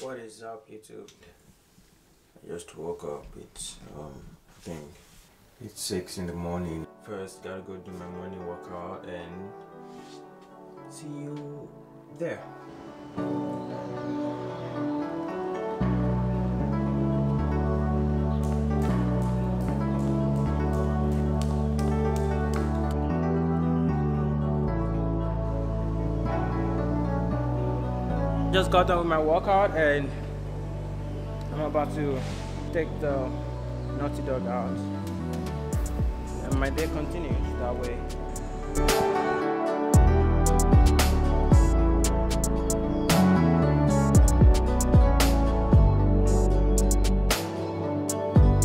What is up YouTube? I just woke up. It's um I think it's six in the morning. First gotta go do my morning workout and see you there. Just got done with my workout and I'm about to take the naughty dog out. And my day continues that way.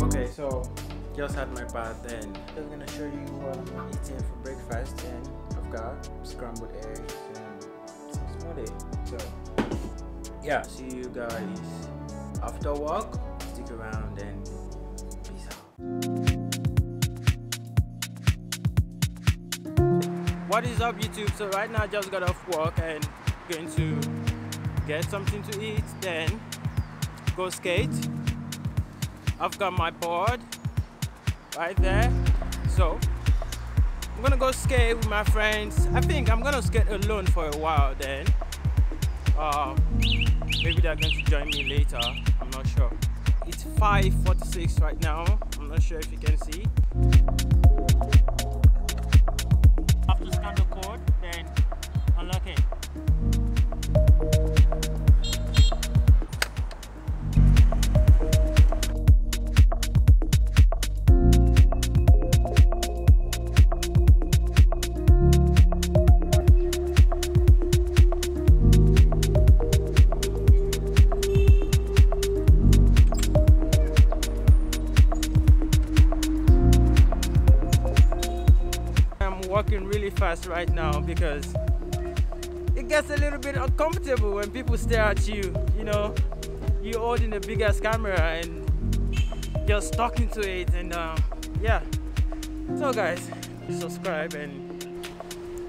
Okay, so just had my bath and I'm gonna show you what I'm eating for breakfast and I've got scrambled eggs and some smoothie. So yeah, see you guys after work. Stick around and peace out. What is up YouTube? So right now I just got off work and going to get something to eat then go skate. I've got my board right there. So I'm gonna go skate with my friends. I think I'm gonna skate alone for a while then. Uh, maybe they're going to join me later. I'm not sure. It's 5:46 right now. I'm not sure if you can see. Right now because it gets a little bit uncomfortable when people stare at you. You know, you're holding the biggest camera and just talking to it, and uh, yeah. So guys, subscribe and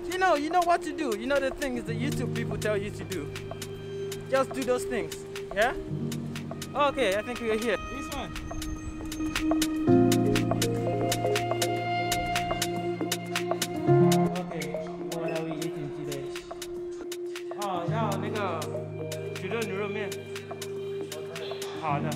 you know, you know what to do. You know the things the YouTube people tell you to do. Just do those things. Yeah. Okay, I think we're here. This one. Oh, 要那个徐州牛肉面。好的。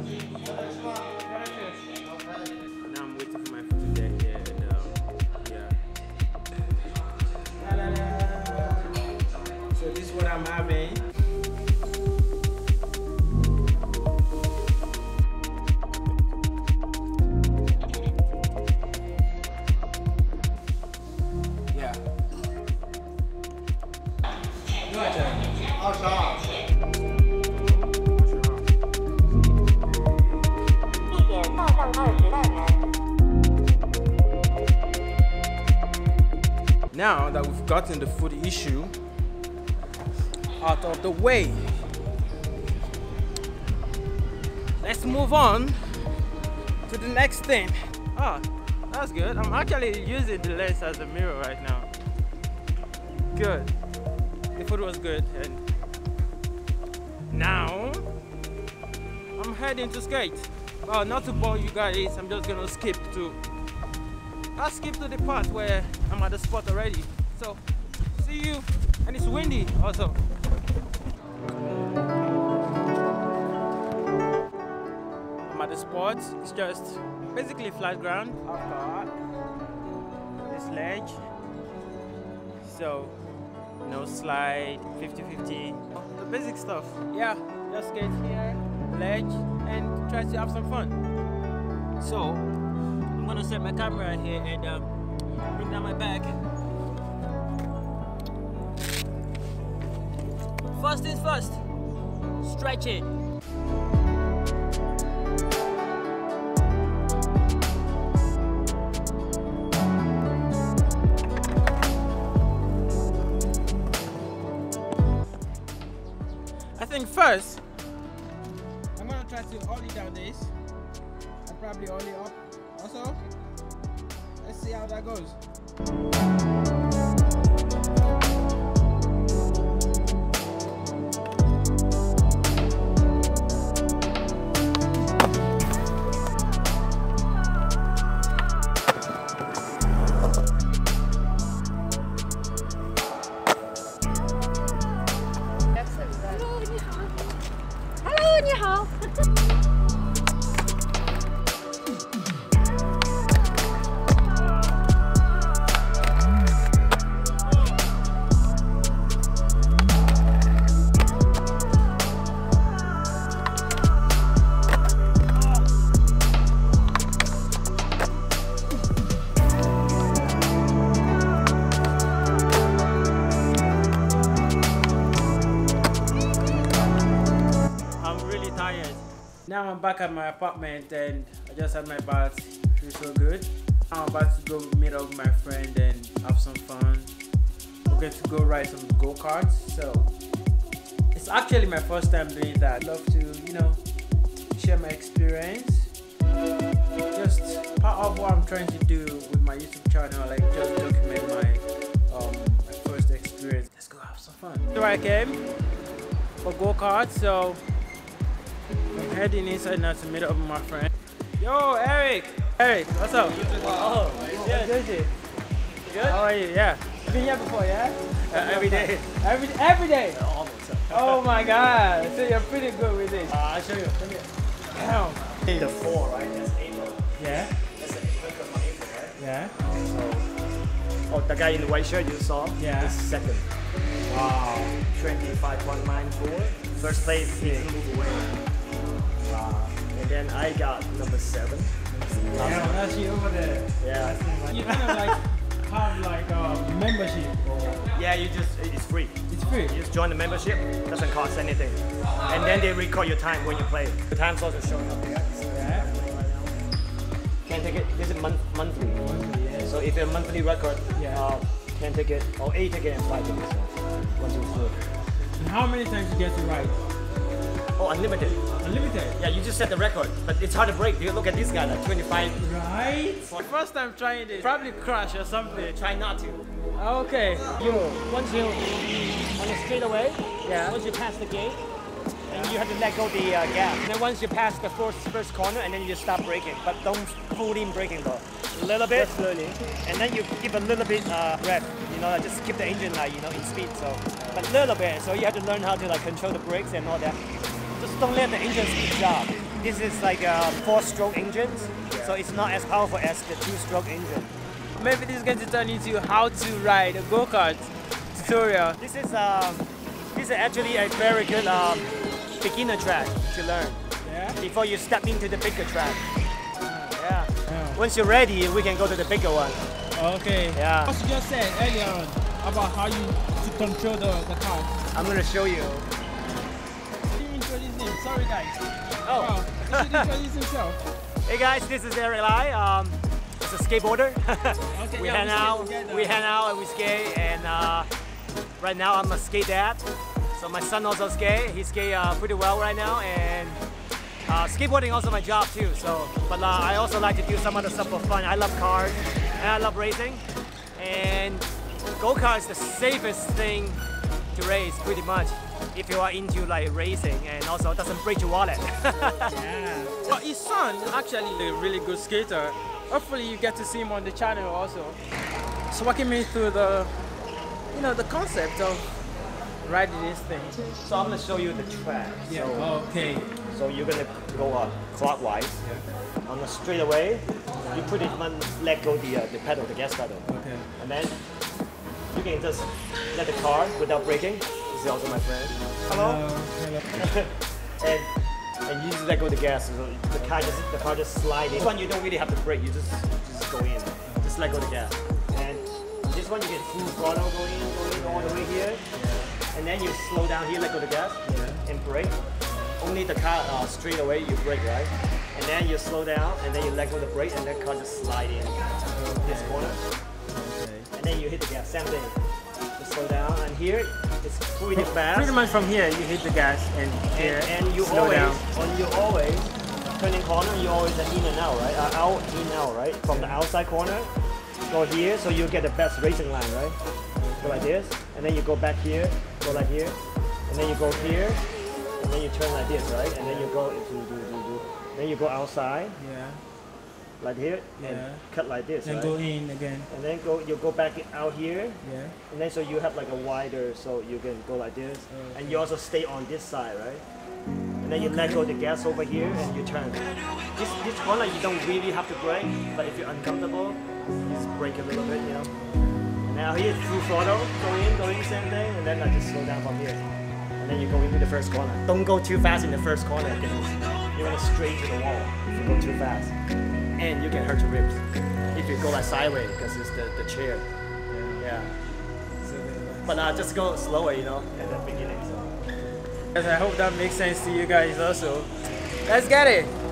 Gotten the food issue out of the way, let's move on to the next thing. Ah, that's good. I'm actually using the lens as a mirror right now. Good. The food was good and now I'm heading to skate. Well, not to bore you guys, I'm just gonna skip to I'll skip to the part where I'm at the spot already. So, see you. And it's windy also. I'm at the spot. It's just basically flat ground. I've got this ledge. So, no slide, 50-50. The basic stuff. Yeah, just skate here, ledge, and try to have some fun. So, I'm gonna set my camera here and um, bring down my bag. First things first, stretch it. I think first, I'm gonna try to ollie down this and probably ollie up also. Let's see how that goes. I'm back at my apartment and I just had my bath. Feels so good. I'm about to go meet up with my friend and have some fun. We're going to go ride some go karts. So it's actually my first time doing that. I'd love to, you know, share my experience. Just part of what I'm trying to do with my YouTube channel, like just document my um my first experience. Let's go have some fun. Here I came for go karts. So I'm heading inside now to meet up with my friend. Yo, Eric. Eric, what's up? Oh, Yeah, good. good. How are you? Yeah. You been here before, yeah? Uh, every day. Every every day. Almost. Oh my God. So you're pretty good with this. Uh, I'll show you. Come here. Damn. The four, right? That's April. Yeah. That's the April from April, right? Yeah. So, oh, the guy in the white shirt you saw. Yeah. Is second. Wow. Twenty-five point nine four. First place, he didn't move away. And then I got number seven. Damn, that's you over there. Yeah. You kind of like have like a membership or Yeah, you just it's free. it's free. You just join the membership. Doesn't cost anything. And then they record your time when you play. The time's also showing up there. Yeah. Can take it. This is month monthly. Yeah. So if you're a monthly record, Yeah. uh, 10 ticket or 8 ticket and 5 tickets. One, two, three. And how many times you get to ride? Oh, unlimited. Unlimited. Yeah, you just set the record, but it's hard to break. You look at this guy, like 25. Right. First time trying this. Probably crash or something. Try not to. Okay. You once you on the straightaway, Yeah. once you pass the gate, and you have to let go the uh, gas. And then once you pass the first first corner, and then you just stop braking, but don't fully braking though. A little bit Just slowly, and then you give a little bit uh, rev. You know, like, just keep the engine like you know in speed. So, but a little bit. So you have to learn how to like control the brakes and all that. Just don't let the engine speed up. This is like a four-stroke engines, so it's not as powerful as the two-stroke engine. Maybe this is going to turn into how to ride a go kart tutorial. This is um, this is actually a very good um, beginner track to learn Yeah. before you step into the bigger track. Yeah. Yeah. Once you're ready, we can go to the bigger one. Okay. Yeah. What you just said earlier on about how you to control the, the car. I'm gonna show you. Sorry guys. Oh. Wow. Introduce himself. Hey guys, this is Eric Lai. Um, it's a skateboarder. Okay, we yeah, hang we out, together. we hang out, and we skate. And uh, right now, I'm a skate dad. So my son also skate. He skate uh, pretty well right now, and uh, skateboarding also my job too. So, but uh, I also like to do some other stuff for fun. I love cars and I love racing. And go kart is the safest thing to race, pretty much. If you are into like racing and also doesn't break your wallet. Yeah. Well, his son actually a really good skater. Hopefully you get to see him on the channel also. So walking me through the, you know, the concept of riding this thing. so I'm gonna show you the track. So, Okay. So you're gonna go uh, clockwise. Yeah. On the straightaway, you put it on, let go the uh, the pedal, the gas pedal, Okay. and then you can just let the car without braking. This is also my friend. Hello. hello. and and you just let go the gas. So the car just the car just slide in. This one you don't really have to brake. You just just go in. Just let go the gas. And this one you get full throttle go in, go in all the way here. And then you slow down here, let go the gas, and brake. Only the car uh, straight away you brake, right? And then you slow down, and then you let go the brake, and then car just slide in this corner. And then you hit the gas, same thing. You slow down, and here it's pretty fast. Pretty much from here you hit the gas and here And, and you slow always, down. when you always turning corner, you always are in and out, right? Uh, out, in, out, right? From the outside corner, go here, so you get the best racing line, right? Go like this, and then you go back here, go like here, and then you go here, and then you turn like this, right? And then you go, do, do, do, do. then you go outside, Yeah. Like here, Yeah. and cut like this, Then right? go in again. And then go, you go back out here, Yeah. and then so you have like a wider, so you can go like this, and you also stay on this side, right? And then you let go the gas over here, and you turn. This this corner you don't really have to brake, but if you're uncomfortable, just brake a little bit, you know. And now here full throttle, go in, go in, same thing, and then I just slow down from here, and then you go into the first corner. Don't go too fast in the first corner you're gonna straight to the wall if you go too fast, and you can hurt your ribs if you go like sideways because it's the the chair. Yeah. But uh, just go slower, you know, at the beginning. So. Guys, I hope that makes sense to you guys also. Let's get it.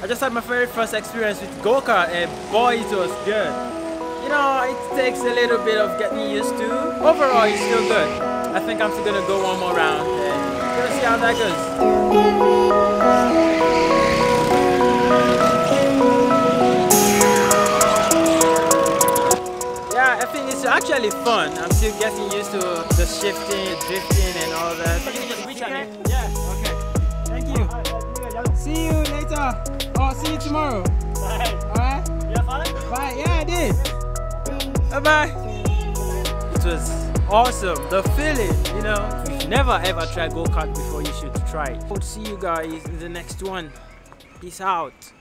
I just had my very first experience with go-kart and boy it was good. You know, it takes a little bit of getting used to. Overall, it's still good. I think I'm still gonna go one more round and gonna see how that goes. Yeah, I think it's actually fun. I'm still getting used to the shifting, drifting and all that. You can just reach out. Yeah, okay. Thank you. See you later. Oh, see you tomorrow. Alright? Yeah, fun? Bye. Yeah, I did. Bye bye. It was awesome. The feeling, you know. If you've never ever tried go kart before, you should try it. Hope to see you guys in the next one. Peace out.